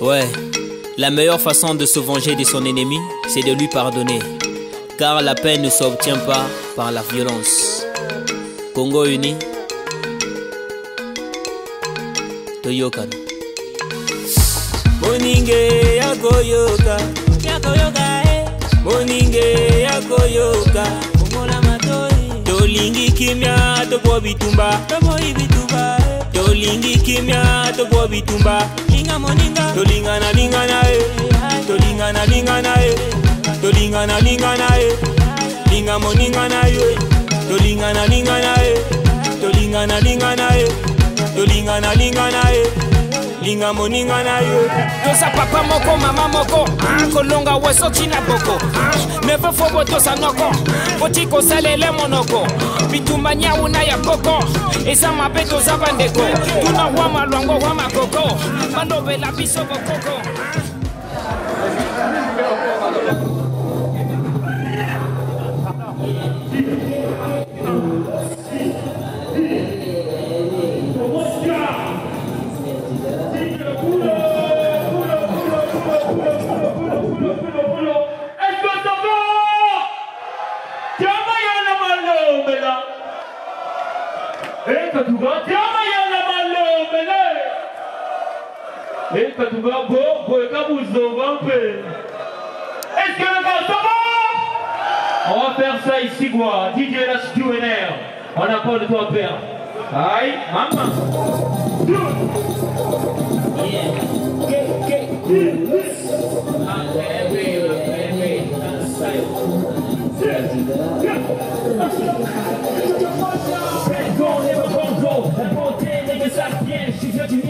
Ouais, la meilleure façon de se venger de son ennemi, c'est de lui pardonner. Car la paix ne s'obtient pas par la violence. Congo uni, Toyokano. Moninge yakoyoka, yakoyoka eh. Moninge yakoyoka, kongola matoi. Tolingi kimya tokwa bitumba, tomoi bitumba. Tolingi kimya tokwa bitumba, linga moninga. Tolingana lingana eh, tolingana lingana eh, tolingana lingana eh, linga moninga na yo. Tolingana lingana eh, tolingana lingana eh, tolingana lingana eh. Linga moninga na yo. Toza papa moko mama moko. Ah, kolonga weso tina boko ah, meve fo botosa noko. Boti kosalela monoko. Bitumba nyau na ya koko. Eza mabe toza bandeko. Tuna wa malwango wa makoko. Balobela biso bokoko Eh. Est-ce que On va faire ça ici quoi. DJ la UNR. On n'a pas le temps à. Aïe, maman. De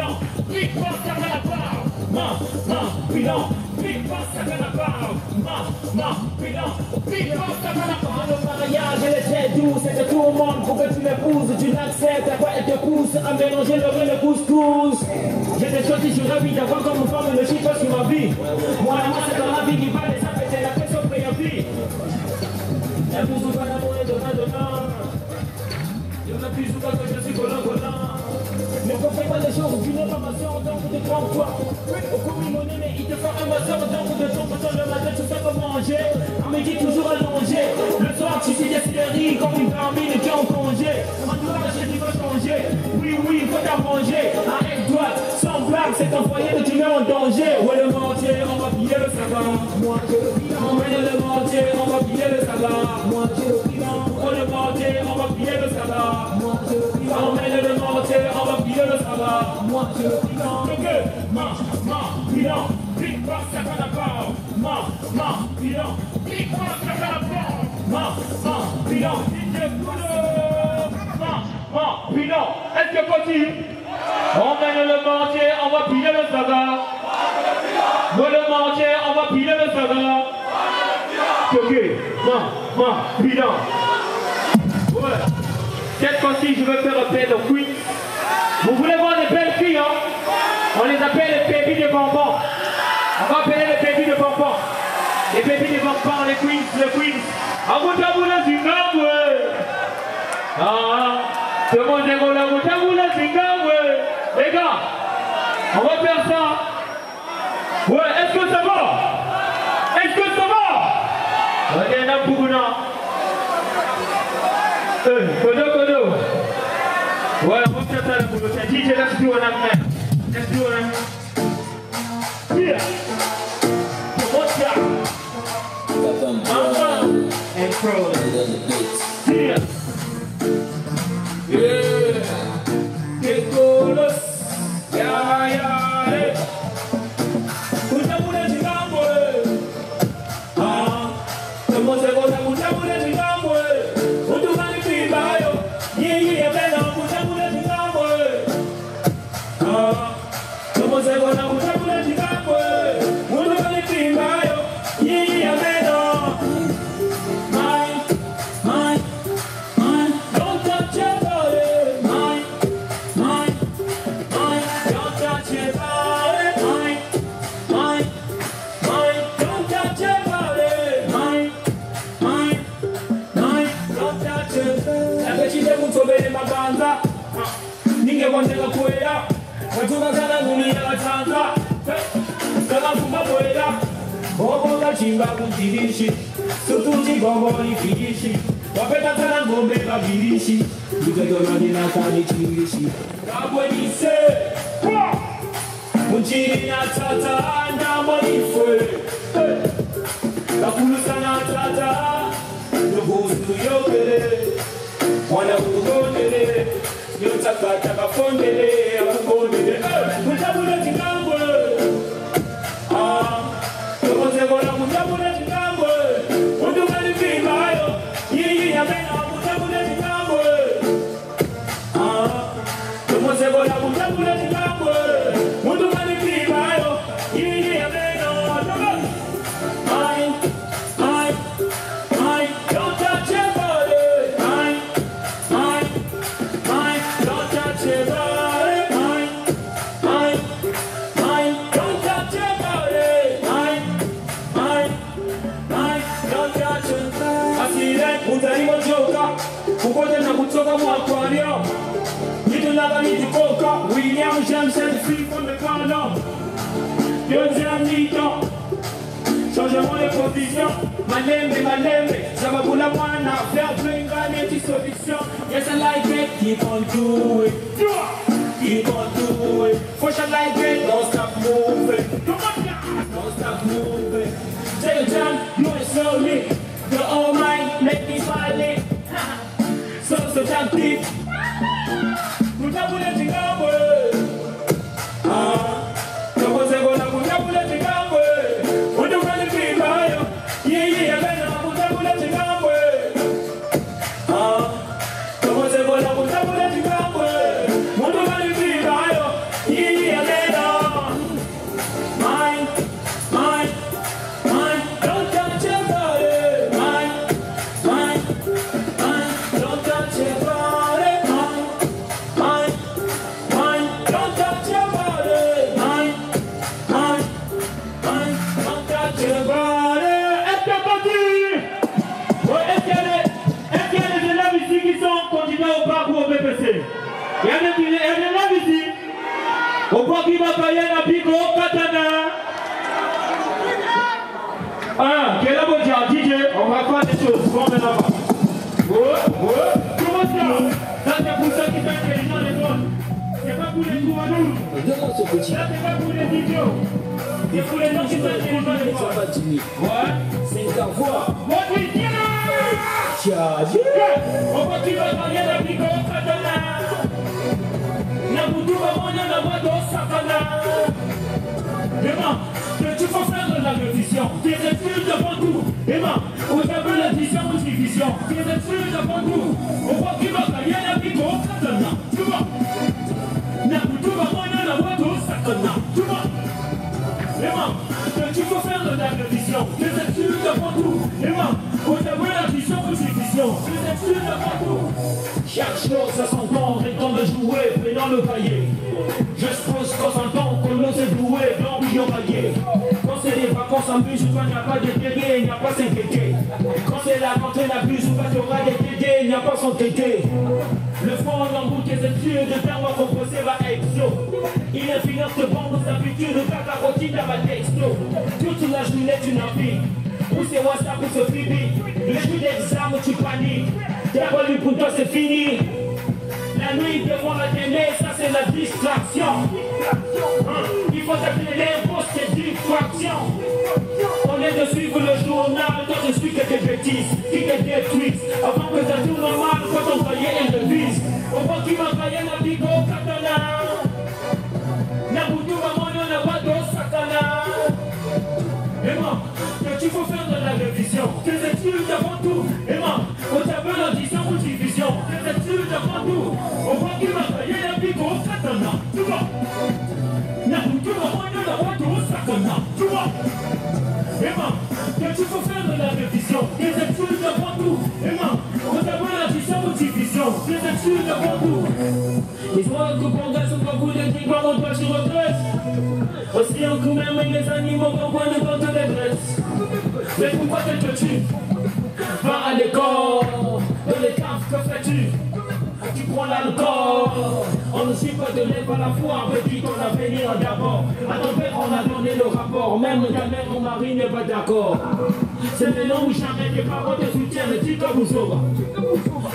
bilan, big boss, ça la part. Man, man, bilan, big boss, ça va la part. Man, man, bilan, big boss, ça va la part. Le mariage, elle est très douce, c'est que tout le monde pour que tu l'épouses, tu l'acceptes, à quoi elle te pousse à mélanger le et le couscous. J'étais choisi, je suis ravi d'avoir comme femme le chiffre sur ma vie. Moi, moi, c'est dans la vie qui va les appeler la pression préavis. Elle vous ouvre l'amour et demain, demain. Il y en a plus souvent que je suis collant, collant. Ne comprenez pas les choses d'une information, donc de trompe-toi. Au commis mon aîné, il te fait un masseur, donc de ton poisson le matin, tu sais comment manger. À midi, toujours allongé. Le soir, tu suis des comme une famille qui est en congé. Entourage, tu veux changer. Oui, oui, faut t'arranger. Arrête droite, sans blague, c'est ton foyer que tu mets en danger. Ouais, le mortier, on va piller le sabbat. Moi, je le pille. Emmène le mortier, on va piller le sabbat. Moi, je le. Oh, le on va piller le sabbat. Est-ce que mène le mortier, on va piller le saga. Le mortier, on va piller le saga. Ok, fois-ci, je veux faire appel queens. Vous voulez voir des belles filles, hein On les de. On va appeler les bébés de bonbons. Les bébés de bonbons, les queens, les queens. Amutabula Zimbabwe. Ah, tout le monde est là, Amutabula Zimbabwe. Les gars, on va faire ça. Ouais, est-ce que ça va Est-ce que ça va n'a Bougouna. Eh, Kodo Kodo. Ouais, on va faire ça, le boulot. C'est DJ, do it, man. Yeah. Yeah. kuishi wakuzilishi sutuji gongoni wapeta ngombe na kani chirishi kabwe nise na tata ndamo ife kakulu sana tata nugusu yogele mwana Mi-temps. Changement de position, malembe, malembe, Zababula mwana, fair play, ngane, solution. Yes, I like it, keep on doing. Keep on doing. Push I like it, don't stop moving. Don't stop moving. Take your time, move it slowly. You're all mine, make me smile. So, so tactic. Kutabule Ah, quel votre DJ? On va faire des choses. Bon, mais là-bas. Ouais, ouais. Comment ça? Ça, c'est pour ceux qui sont intelligents, les autres. C'est pas pour les. Là, c'est pas pour les idiots. C'est pour les gens qui sont intelligents, les autres. Ouais. C'est ta voix. Là. On va va au katana? Na. Chaque chose a son temps, et temps de jouer, dans le cahier. Je suppose qu'on s'entend, qu'on nous doué, l'ambition cahier. Quand c'est des vacances en bus, souvent il n'y a pas de tété, il n'y a pas s'inquiéter. Quand c'est la rentrée, la bus, souvent il y aura des tétés, il n'y a pas son tété. Le fond en bout des études, de termes composés va exo. Il est finance de vendre sa future, de faire la routine à ma texto. Toute la journée, tu n'as plus. Ou c'est WhatsApp ou c'est Fibi. Le jour d'examen, tu paniques. D'abord, lui, pour toi, c'est fini. La nuit devant la télé, ça c'est la distraction. Hein, Il faut appeler l'impôt, c'est distraction. On lieu de suivre le journal, toi je suis que des bêtises, qui des tweets. Avant que ça tourne mal, quand on voyait elle devise. Au point qu'il m'a la bigo des études avant tout. Les soirs que progressent au vous des tigres, on doit sur retraite. Aussi en coup même les animaux comprennent quand te détresse. Mais pourquoi te tu Va à l'école, les caves, que fais-tu? Tu prends l'alcool. On ne suit pas de lève à la fois, petit ton avenir d'abord. À ton père, on a donné le rapport, même ta mère, ton mari n'est pas d'accord. C'est maintenant ou jamais tes parents te soutiennent, comme vous sauvez.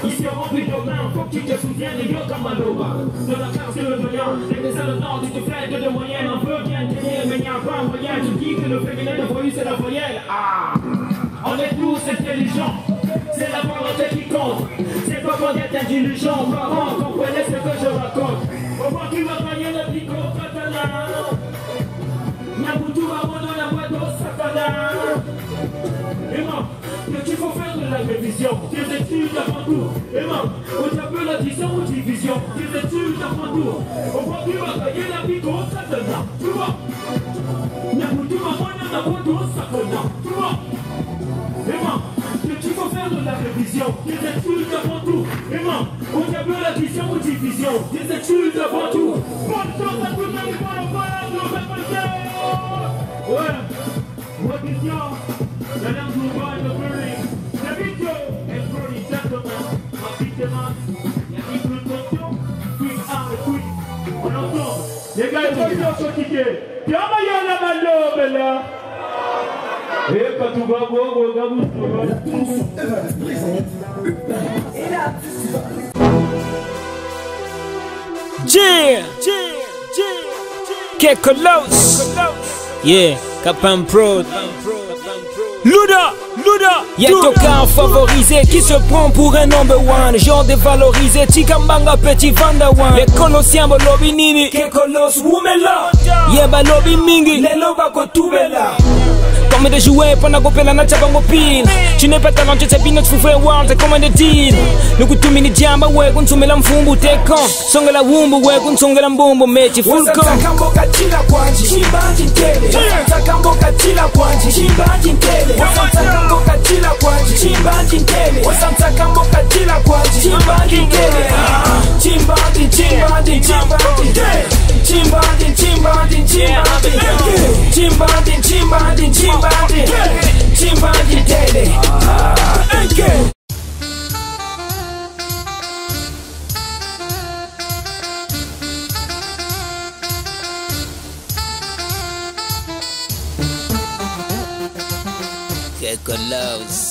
Ils seront plus demain, faut que tu te souviennes de comme Maloba. De la carte, le voyant, et des le temps, tu te fais que de moyenne, on peut bien tenir, mais il n'y a pas moyen. Tu dis que le féminin de voyou, c'est la voyelle. Ah! On est tous intelligents, c'est la volonté qui compte. C'est pas pour être indulgent, parents, comprenez ce que je raconte. Au point qu'il va payer le pico katana. Nabutu Mamono la boîte au sakana. Tu faut faire de la révision, tes études avant tout. Et moi, on t'appelle l'addition ou division, tes études avant tout. Qu'il va payer la pico katana. Tu vois? Nabutu Mamono la boîte au sakana. Tu vois? Et que tu faut faire de la révision, des études avant tout. Et moi, on t'appelle l'addition ou division, des études avant tout. Bonne chance à tous les gens, on va la Ouais, bonne question. Gars, ils sont bien fatigués. Kama yana malobe là. Eh, katuba gogo gabutu. Yeah, Kekolos. Yeah, Capin Prod. Luda, Luda. Y'a aucun favorisé qui se prend pour un number one. Genre dévalorisé, Chikambanga petit Vandawan. Les colossiens balobi nini. Kekolos wumela. Yeah, balobi mingi. Lelo bako tubela. Combien de jouets pendant qu'on pèle la nature avant pile Tu n'es pas talentueux, c'est bien tu fais world, c'est comme des deals Nous coups tout mini diamba, ouais, qu'on somme la mfumbu, t'es con Songa la wumbu, ouais, qu'on songa la mbombo, mais tu full con Wasakambo kachila kwanji, chimba jintele. Wasakambo kachila kwanji, chimba jintele. Wasakambo kachila kwanji, chimba jintele. Wasakambo kachila kwanji, chimba jintele. Ah, chimba jintele, chimba jintele. chimba din chimba din chimba din chimba din chimba din chimba din chimba din daddy again Get good loads.